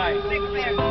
like.